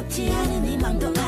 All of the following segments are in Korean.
두렵지 않은 희망도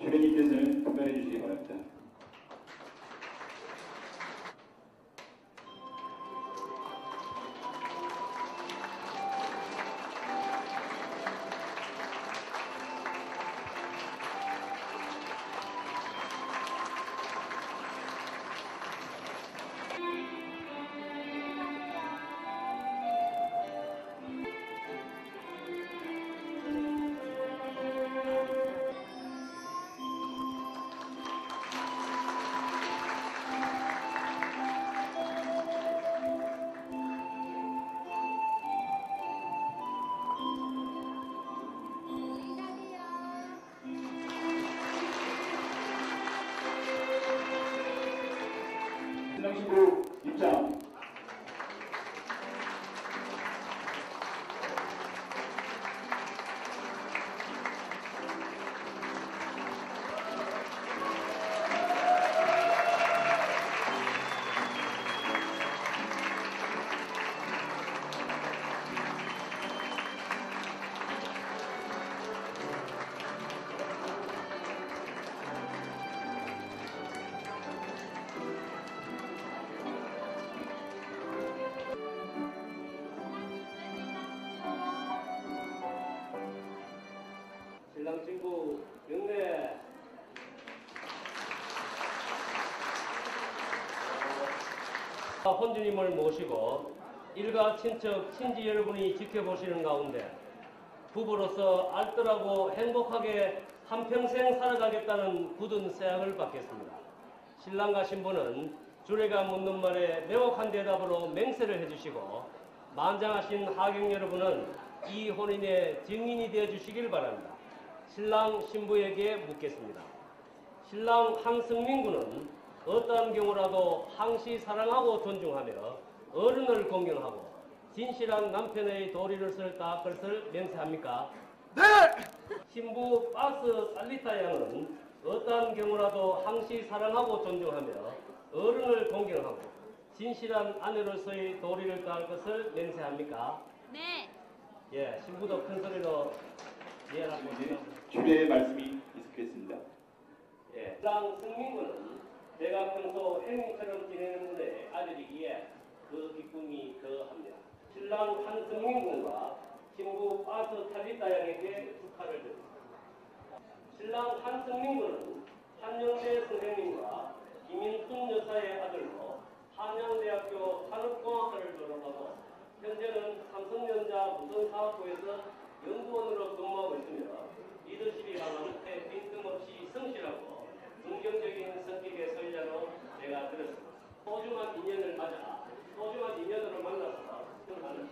주님께서는 분별해 주시기 바랍니다. 혼주님을 모시고 일가 친척 친지 여러분이 지켜보시는 가운데 부부로서 알뜰하고 행복하게 한평생 살아가겠다는 굳은 세약을 받겠습니다. 신랑과 신부는 주례가 묻는 말에 명확한 대답으로 맹세를 해주시고 만장하신 하객 여러분은 이 혼인의 증인이 되어주시길 바랍니다. 신랑 신부에게 묻겠습니다. 신랑 황승민 군은 어떠한 경우라도 항시 사랑하고 존중하며 어른을 공경하고 진실한 남편의 도리를 쓸 것을 맹세합니까? 네! 신부 바스 살리타 양은 어떠한 경우라도 항시 사랑하고 존중하며 어른을 공경하고 진실한 아내로서의 도리를 다할 것을 맹세합니까? 네! 예, 신부도 큰 소리로 예라고 주례의 말씀이 있겠습니다. 예, 장 승민군은 내가 평소 행위처럼 지내는 분의 아들이기에 그 기쁨이 더합니다. 신랑 한승민 군과 신부 바스 탈리타 양에게 축하를 드립니다. 신랑 한승민 군은 한영대 선생님과 김인순 여사의 아들로 한양대학교 산업공학과를 졸업하고 현재는 삼성전자 무선사업부에서 연구원으로 근무하고 있으며 리더십이 강한 때 빈틈없이 성실하고 긍정적인 성격의 소유자로 내가 들었습니다. 소중한 인연을 맞아 소중한 인연으로 만나서 하는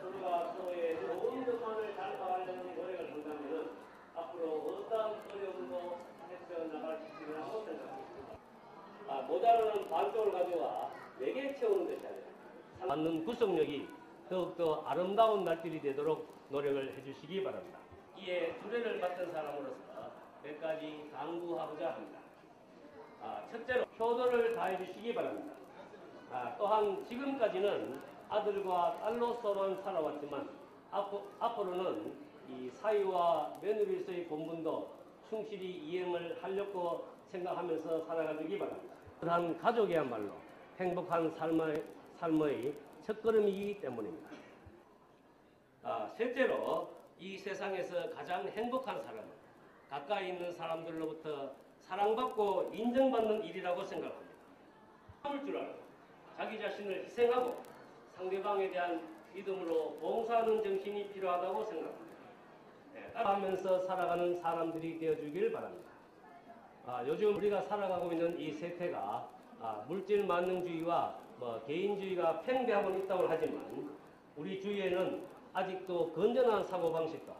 서로가 서로의 좋은 것만을 잘 봐가려는 노력을 한다면 앞으로 어떠한 어려움도 헤쳐나갈 수 있으리라고 생각합니다. 아, 모자라는 반쪽을 가져와 내게 채우는 것이 아니라 맞는 구속력이 더욱더 아름다운 날들이 되도록 노력을 해주시기 바랍니다. 이에 주례를 맡은 사람으로서 몇 가지 당부하고자 합니다. 아, 첫째로 효도를 다해 주시기 바랍니다. 아, 또한 지금까지는 아들과 딸로서만 살아왔지만 앞으, 앞으로는 이 사위와 며느리로서의 본분도 충실히 이행을 하려고 생각하면서 살아가주기 바랍니다. 그러한 가족이야말로 행복한 삶의, 삶의 첫걸음이기 때문입니다. 아, 셋째로 이 세상에서 가장 행복한 사람은 가까이 있는 사람들로부터 사랑받고 인정받는 일이라고 생각합니다. 줄 알고 자기 자신을 희생하고 상대방에 대한 믿음으로 봉사하는 정신이 필요하다고 생각합니다. 네, 따라하면서 살아가는 사람들이 되어주길 바랍니다. 아, 요즘 우리가 살아가고 있는 이 세태가 아, 물질 만능주의와 뭐 개인주의가 팽배하고 있다고 하지만 우리 주위에는 아직도 건전한 사고방식과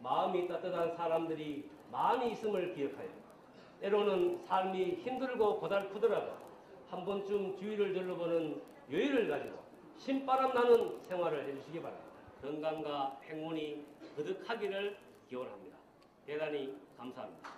마음이 따뜻한 사람들이 마음이 있음을 기억하여 때로는 삶이 힘들고 고달프더라도 한 번쯤 주위를 둘러보는 여유를 가지고 신바람 나는 생활을 해주시기 바랍니다. 건강과 행운이 거득하기를 기원합니다. 대단히 감사합니다.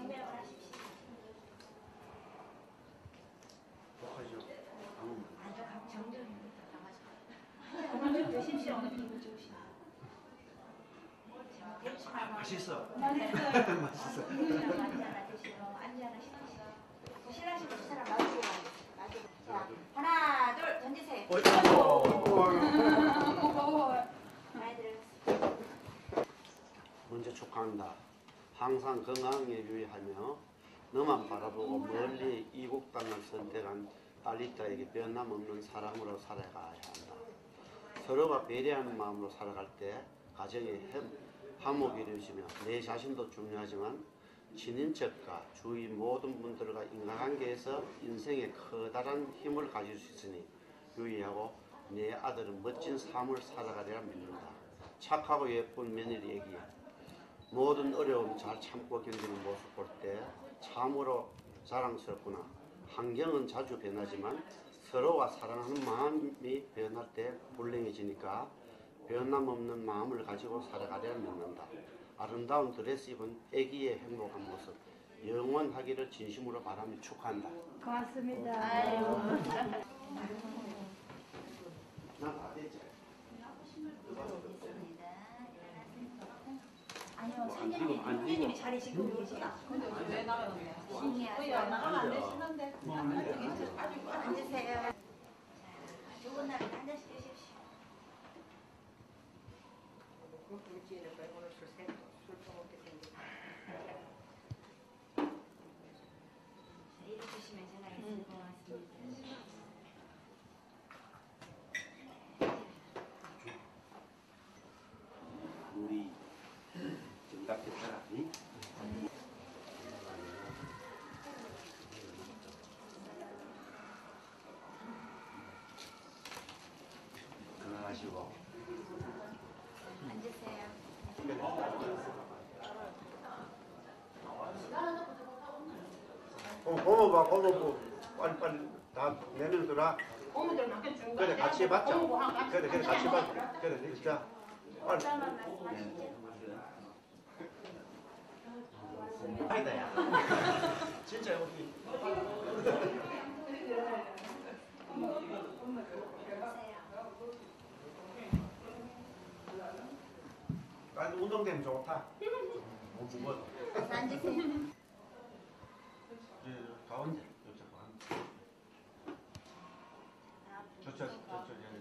하십시오. 아주 정적입니다. 오늘 좀 드십시오. 오늘 기분 좋으시네. 맛있어. 맛있어. 하나 드시고 안주 하나 시키시고. 신하시고 두 사람 마주보고 마주보고. 자, 하나, 둘, 던지세요. 많이 들었어. 먼저 축하한다. 항상 건강에 유의하며 너만 바라보고 멀리 이국 땅을 선택한 딸리타에게 변함 없는 사랑으로 살아가야 한다. 서로가 배려하는 마음으로 살아갈 때 가정에 햄- 화목이 이루어지며 내 자신도 중요하지만 친인척과 주위 모든 분들과 인간관계에서 인생에 커다란 힘을 가질 수 있으니 유의하고 내 아들은 멋진 삶을 살아가리라 믿는다. 착하고 예쁜 며느리에게 모든 어려움 잘 참고 견디는 모습 볼 때 참으로 자랑스럽구나. 환경은 자주 변하지만 서로가 사랑하는 마음이 변할 때 불행해지니까 변함없는 마음을 가지고 살아가려 믿는다. 아름다운 드레스 입은 애기의 행복한 모습 영원하기를 진심으로 바라며 축하한다. 고맙습니다. 나다 됐지. 아니요, 선생님이 선생님이 자리 계시다. 신기하세요. 앉으세요. 자, 좋은 날에 한 잔씩 드십시오. 자, 이리 주시면 전화겠습니다. 고맙습니다. 우리 정답게 살았니? 건강하시고 앉으세요. 어, 고모봐 고모부 빨리빨리 다 들어 그래 같이 해봤자. 그래 그래 같이 해봤자. 그래 진짜. 빨리. 아니다 야. 진짜 여기. 아니 운동되면 좋다. 못 죽어도. 자, 앉 으세요. 저 가운데 저쪽 가운데 저쪽 저쪽 여기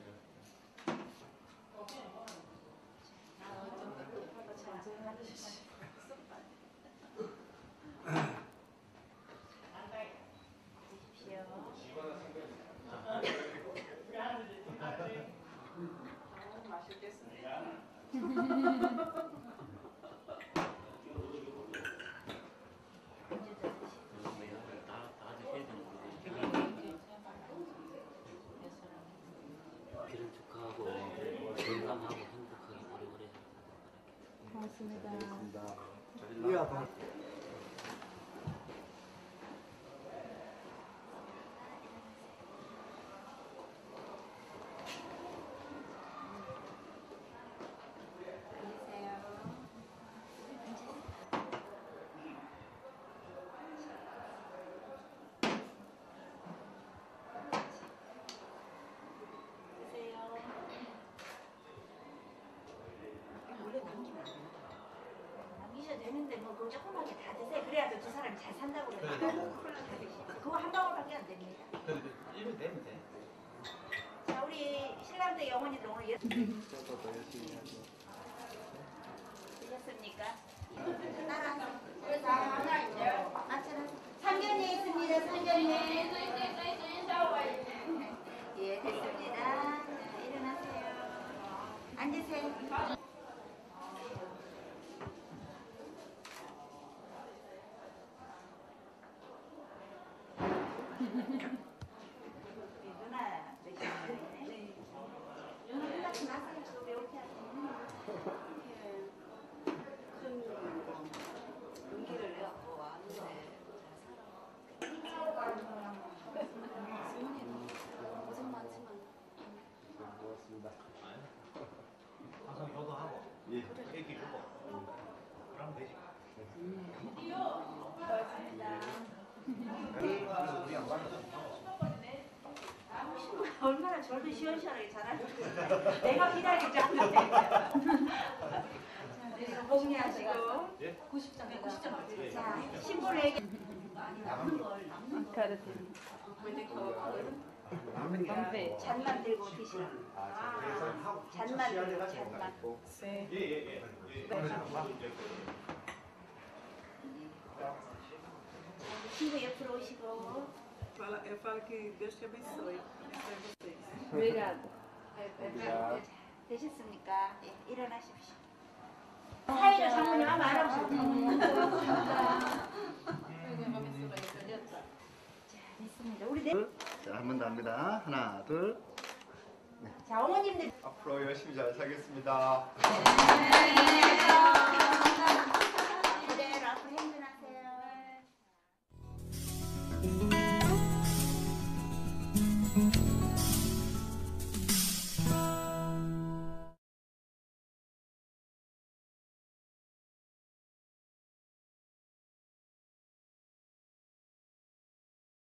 저 필은 축하하고 건강하고 행복하게 오래오래 원래 남기면 안 된다. 되는데 뭐 그거 조그맣게 다 드세요. 그래야 두 사람이 잘 산다고 그래요. 다 드시고. 그거 한 방울밖에 안 됩니다. 그래 이면 되면 돼 자, 우리 신랑댁 어머니들 오늘 예... 드셨습니까? 따라하세요. 자, 하나 있죠. 마찬가지. 상견례 있습니다. 상견례. 예, 됐습니다. 자, 일어나세요. 앉으세요. 누나 되시는 거예요? 네. 누나 같이 나서요. 왜 이렇게 하세요? 용기를 내갖고 왔는데 고생 많지만 고맙습니다 항상 효도하고 예 애기 주고 그러면 되지 얼마나 저도 시원시원하게 잘하는데 내가 기다리잖아. 공유하시고. 90장 자 신부에게 잔만 들고 드시라. 아, 잔만 들고 잔만. 신 부 옆으로 오시고. Fala, eu falo que Deus te abençoe. Abençoe vocês. 오brigado. 네, 되셨습니까? 예, 일어나십시오. 사회적 장모님. 자, 됐습니다. 우리 네. 자, 한 번 더 합니다. 하나, 둘. 자, 어머님들 앞으로 열심히 잘 살겠습니다. 감사합니다.